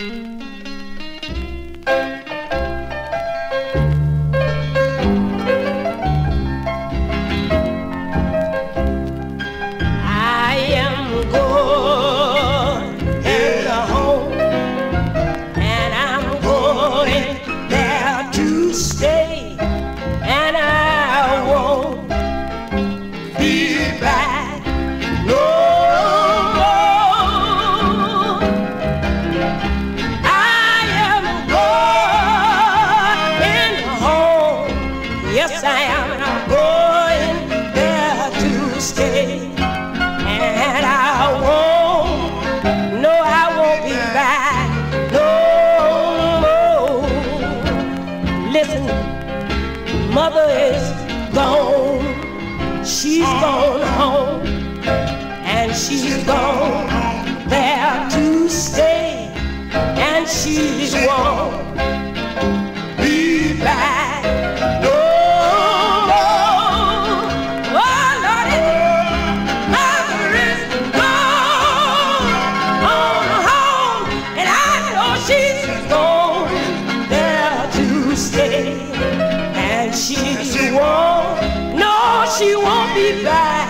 Música I am, and I'm going there to stay. And I won't, no, I won't be back no more. Listen, mother is gone, she's gone home, and she's gone there to stay, and she's gone. bye.